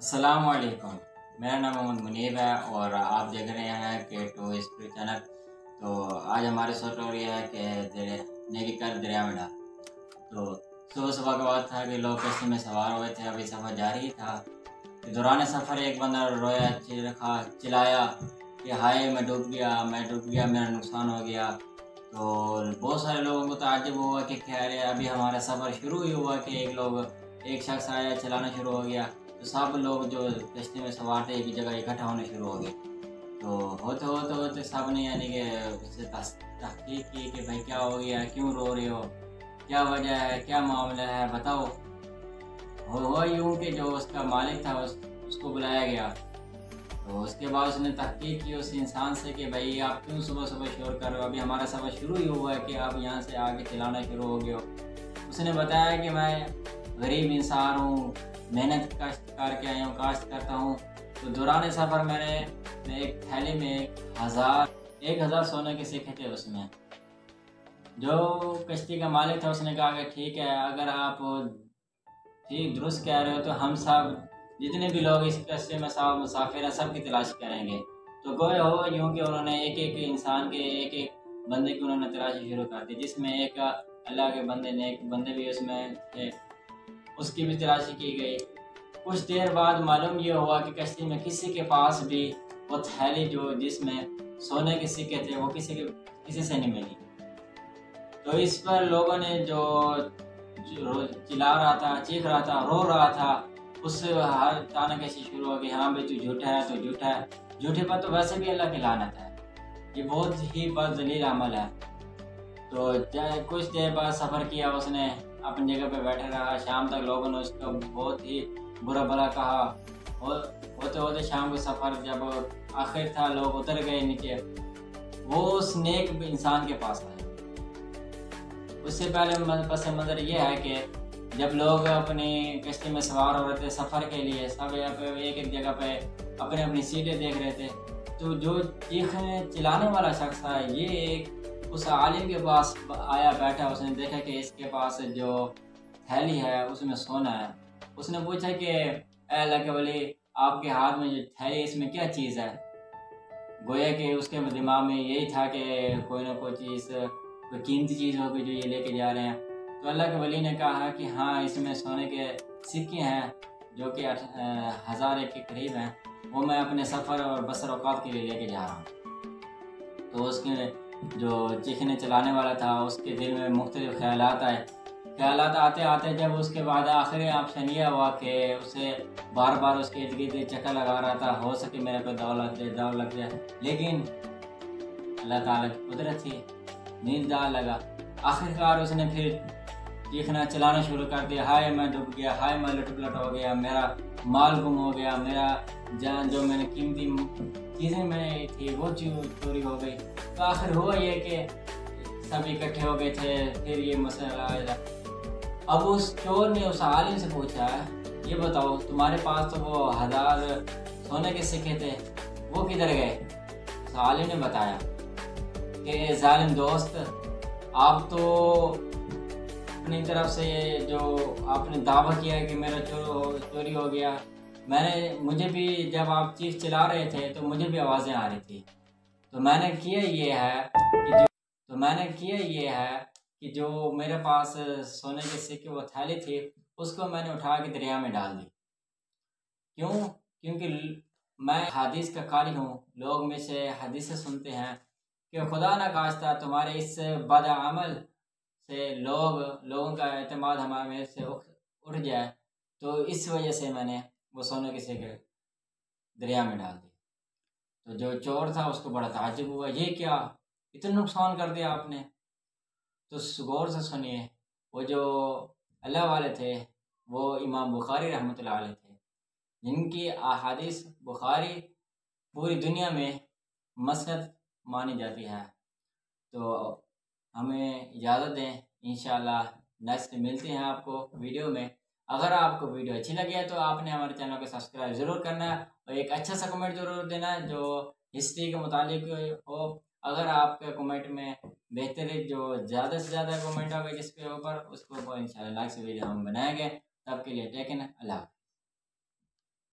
السلام علیکم۔ میرا نام محمد منیب ہے اور آپ دیکھ رہے ہیں کہ ٹو ہسٹری چینل۔ تو آج ہماری سوچ ہو رہی ہے کہ نیوی کر دریا میں ڈال تو صبح صبح کے بعد تھا کہ لوگ کشتی میں سوار ہوئے تھے، ابھی سفر جاری تھا۔ دوران سفر ایک بندہ رویا رکھا، چلایا کہ ہائے، میں ڈوب گیا، میں ڈوب گیا، میرا نقصان ہو گیا۔ تو بہت سارے لوگوں کو تعجب ہوا کہ خیر ہے ابھی ہمارا سفر شروع ہی ہوا کہ ایک لوگ ایک شخص آیا، چلانا شروع ہو گیا۔ تو سب لوگ جو کشتی میں سوار تھے، ایک جگہ اکٹھا ہونے شروع ہو گئے۔ تو ہوتے ہوتے ہوتے سب نے یعنی کہ اس سے تحقیق کی کہ بھائی کیا ہو گیا، کیوں رو رہے ہو؟ کیا وجہ ہے؟ کیا معاملہ ہے؟ بتاؤ۔ ہوا یوں کہ جو اس کا مالک تھا، اس اس کو بلایا گیا۔ تو اس کے بعد اس نے تحقیق کی اس انسان سے کہ بھائی آپ کیوں صبح صبح شور کر رہے ہو؟ ابھی ہمارا سفر شروع ہی ہوا ہے کہ آپ یہاں سے آگے چلانا شروع ہو گئے ہو۔ اس نے بتایا کہ میں غریب انسان ہوں محنت کاشت کر کے آیا ہوں کاشت کرتا ہوں۔ تو دوران سفر میں نے ایک تھیلی میں ایک ہزار ایک ہزار سونے کے سکھے تھے اس میں۔ جو کشتی کا مالک تھا، اس نے کہا کہ ٹھیک ہے، اگر آپ ٹھیک درست کہہ رہے ہو تو ہم سب، جتنے بھی لوگ اس کشتی میں سب مسافر ہیں، سب کی تلاش کریں گے۔ تو گوئے ہو، یوں کہ انہوں نے ایک ایک انسان کے ایک ایک بندے کی انہوں نے تلاشی شروع کر دی، جس میں ایک اللہ کے بندے نے ایک بندے بھی اس میں تھے۔ اس کی بھی تلاشی کی گئی۔ کچھ دیر بعد معلوم یہ ہوا کہ کشتی میں کسی کے پاس بھی وہ تھیلی جو جس میں سونے کے سکے تھے وہ کسی کے کسی سے نہیں ملی۔ تو اس پر لوگوں نے جو چلا رہا تھا، چیخ رہا تھا، رو رہا تھا، اس سے ہر تانا کیسی شروع ہو گئی۔ ہاں بھائی، تو جھوٹا ہے، تو جھوٹا ہے۔ جھوٹے پر تو ویسے بھی اللہ کی لعنت ہے۔ یہ بہت ہی بد ذلیل عمل ہے۔ تو کچھ دیر بعد سفر کیا اس نے۔ اپنی جگہ پہ بیٹھے رہا۔ شام تک لوگوں نے اس کو بہت ہی برا بلا کہا۔ ہوتے ہوتے شام کو سفر جب آخر تھا، لوگ اتر گئے نیچے وہ اس نیک انسان کے پاس آئے۔ اس سے پہلے پس منظر یہ ہے کہ جب لوگ اپنی کشتی میں سوار ہو رہے تھے سفر کے لیے، سب ایک ایک جگہ پہ اپنی اپنی سیٹیں دیکھ رہے تھے۔ تو جو چیخنے چلانے والا شخص تھا، یہ ایک اس عالم کے پاس آیا بیٹھا، اس نے دیکھا کہ اس کے پاس جو تھیلی ہے، اس میں سونا ہے۔ اس نے پوچھا کہ، اے اللہ کے ولی، آپ کے ہاتھ میں جو تھیلی اس میں کیا چیز ہے؟ گویا کہ اس کے دماغ میں یہی تھا کہ کوئی نہ کوئی چیز، کوئی قیمتی چیز ہوگی جو یہ لے کے جا رہے ہیں۔ تو اللہ کے ولی نے کہا کہ ہاں اس میں سونے کے سکے ہیں جو کہ ہزار ایک کے قریب ہیں۔ وہ میں اپنے سفر اور بسر اوقات کے لیے لے کے جا رہا ہوں۔ تو اس کے جو چیخنے چلانے والا تھا، اس کے دل میں مختلف خیالات آئے۔ خیالات آتے آتے جب اس کے بعد آخری آپشن یہ ہوا کہ اسے بار بار اس کے ارد گرد چکر لگا رہا تھا۔ ہو سکے میرے پہ دوڑ لگ جائے دوڑ لگ جائے۔ لیکن اللہ تعالیٰ کی قدرت تھی، نیند دار لگا۔ آخر کار اس نے پھر چیخنا چلانا شروع کر دیا۔ ہائے میں ڈوب گیا، ہائے میں لٹ پلٹ ہو گیا، میرا مال گم ہو گیا، میرا جان جو میں نے قیمتی چیزیں میں تھی، وہ چیز چوری ہو گئی۔ تو آخر ہوا یہ کہ سب اکٹھے ہو گئے تھے، پھر یہ مسئلہ آیا۔ اب اس چور نے، اس عالم سے پوچھا، یہ بتاؤ، تمہارے پاس تو وہ ہزار سونے کے سکے تھے، وہ کدھر گئے؟ اس عالم نے بتایا کہ ظالم دوست، آپ تو اپنی طرف سے جو آپ نے دعویٰ کیا کہ میرا چور چوری ہو گیا۔ میں نے مجھے بھی جب آپ چیخ چلا رہے تھے تو مجھے بھی آوازیں آ رہی تھی۔ تو میں نے کیا یہ ہے کہ جو تو میں نے کیا یہ ہے کہ جو میرے پاس سونے کے سکے وہ تھیلی تھی، اس کو میں نے اٹھا کے دریا میں ڈال دی۔ کیوں؟ کیونکہ میں حدیث کا قاری ہوں۔ لوگ میں سے حدیثیں سنتے ہیں کہ خدا نہ کاشتہ تمہارے اس بد عمل سے لوگ لوگوں کا اعتماد ہمارے سے اٹھ جائے۔ تو اس وجہ سے میں نے وہ سونے کے دریا میں ڈال دی۔ تو جو چور تھا اس کو بڑا تعجب ہوا۔ یہ کیا؟ اتنا نقصان کر دیا آپ نے۔ تو غور سے سنیے، وہ جو اللہ والے تھے، وہ امام بخاری رحمۃ اللہ علیہ تھے۔ جن کی احادیث بخاری پوری دنیا میں مسند مانی جاتی ہے تو ہمیں اجازت دیں، انشاءاللہ نیکسٹ ملتے ہیں آپ کو ویڈیو میں۔ اگر آپ کو ویڈیو اچھی لگی ہے تو آپ نے ہمارے چینل کو سبسکرائب ضرور کرنا ہے اور ایک اچھا سا کمنٹ ضرور دینا ہے جو ہسٹری کے متعلق ہو۔ اگر آپ کے کمنٹ میں بہترین جو زیادہ سے زیادہ کمنٹ ہوگا جس کے اوپر اس کو ان شاء اللہ لائک سے ویڈیو ہم بنائیں گے۔ تب کے لیے ٹیکن اللہ